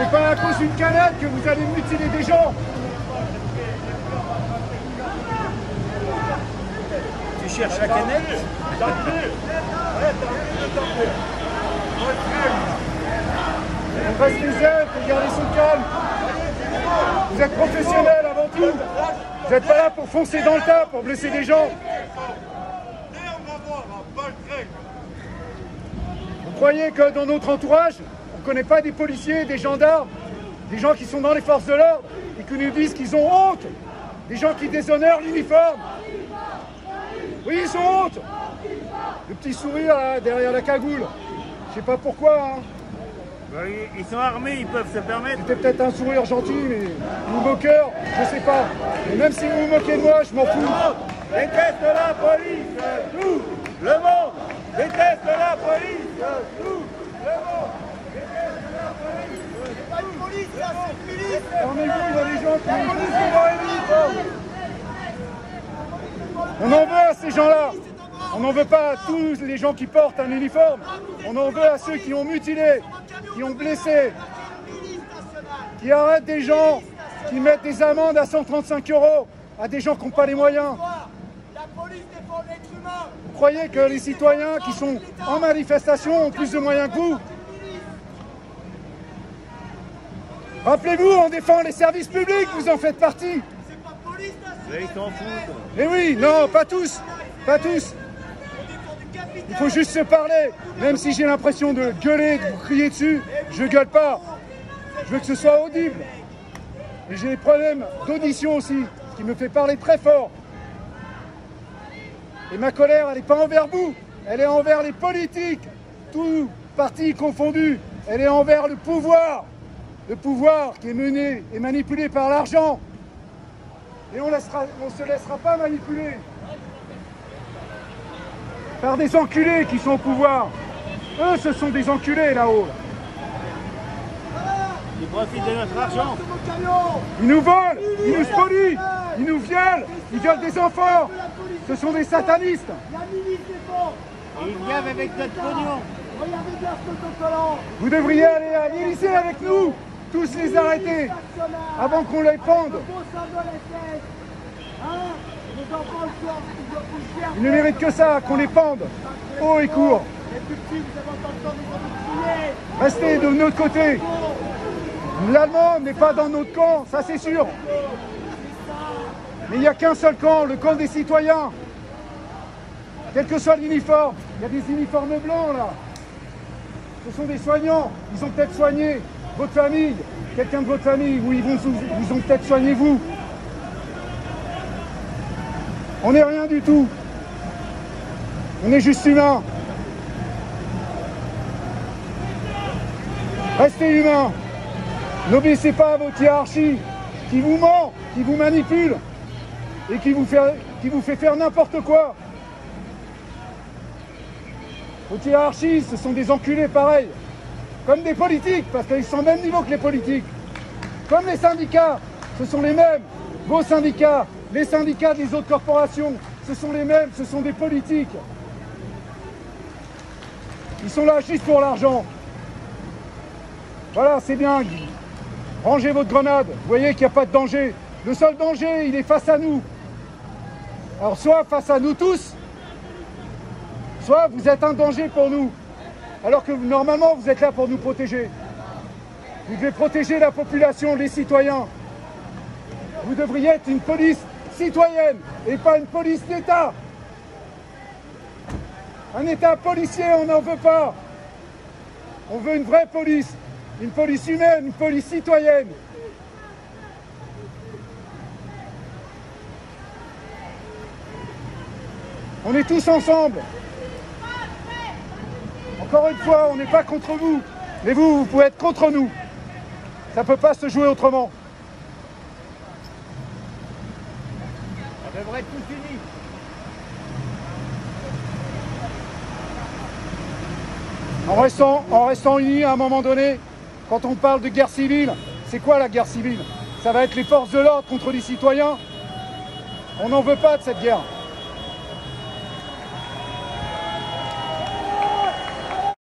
C'est pas à cause d'une canette que vous allez mutiler des gens. Tu cherches la canette On reste les ailes pour garder son calme. Vous êtes professionnels avant tout. Vous n'êtes pas là pour foncer dans le tas, pour blesser des gens. Vous croyez que dans notre entourage, on ne connaît pas des policiers, des gendarmes, des gens qui sont dans les forces de l'ordre et qui nous disent qu'ils ont honte, des gens qui déshonorent l'uniforme. Oui, ils ont honte. Le petit sourire là, derrière la cagoule. Je sais pas pourquoi. hein. Bah, ils- Ils sont armés, ils peuvent se permettre. C'était peut-être un sourire gentil, mais ou moqueur, je sais pas. Et même si vous vous moquez de moi, je m'en fous. Déteste la police, tout le monde déteste la police, tout le monde On en veut à ces gens-là. On n'en veut pas à tous les gens qui portent un uniforme. On en veut à ceux qui ont mutilé, qui ont blessé, qui arrêtent des gens, qui mettent des amendes à 135 euros à des gens qui n'ont pas les moyens. Vous croyez que les citoyens qui sont en manifestation ont plus de moyens que vous Rappelez-vous, on défend les services publics, vous en faites partie. C'est pas police foutent. Eh oui, non, pas tous, pas tous. Il faut juste se parler. Même si j'ai l'impression de gueuler, de vous crier dessus, je gueule pas. Je veux que ce soit audible. Et j'ai des problèmes d'audition aussi, ce qui me fait parler très fort. Et ma colère, elle n'est pas envers vous, elle est envers les politiques, tous partis confondus. Elle est envers le pouvoir. Le pouvoir qui est mené et manipulé par l'argent. Et on ne se laissera pas manipuler par des enculés qui sont au pouvoir. Eux, ce sont des enculés là-haut. Ils profitent de notre argent. Ils nous volent, ils nous spolient, ils nous violent, ils violent des enfants. Ce sont des satanistes. Et ils viennent avec notre pognon. Vous devriez aller à l'Élysée avec nous, tous les arrêter, avant qu'on les pende. Ils ne méritent que ça, qu'on les pende. Haut et court. Restez de notre côté. L'Allemand n'est pas dans notre camp, ça c'est sûr. Mais il n'y a qu'un seul camp, le camp des citoyens. Quel que soit l'uniforme, il y a des uniformes blancs là. Ce sont des soignants, ils ont peut-être soigné votre famille, quelqu'un de votre famille, ou ils, ils ont peut-être soigné vous. On n'est rien du tout. On est juste humains. Restez humains. N'obéissez pas à votre hiérarchie qui vous ment, qui vous manipule et qui vous fait, qui vous fait faire n'importe quoi. Votre hiérarchie, ce sont des enculés pareils. Comme des politiques, parce qu'ils sont au même niveau que les politiques. Comme les syndicats, ce sont les mêmes. Vos syndicats, les syndicats des autres corporations, ce sont les mêmes, ce sont des politiques. Ils sont là juste pour l'argent. Voilà, c'est bien. Rangez votre grenade. Vous voyez qu'il n'y a pas de danger. Le seul danger, il est face à nous. Alors soit face à nous tous, soit vous êtes un danger pour nous. Alors que normalement, vous êtes là pour nous protéger. Vous devez protéger la population, les citoyens. Vous devriez être une police citoyenne et pas une police d'État. Un État policier, on n'en veut pas. On veut une vraie police, une police humaine, une police citoyenne. On est tous ensemble. Encore une fois, on n'est pas contre vous, mais vous, vous pouvez être contre nous. Ça ne peut pas se jouer autrement. On devrait être tous unis. En restant, en restant unis à un moment donné, quand on parle de guerre civile, c'est quoi la guerre civile? Ça va être les forces de l'ordre contre les citoyens? On n'en veut pas de cette guerre.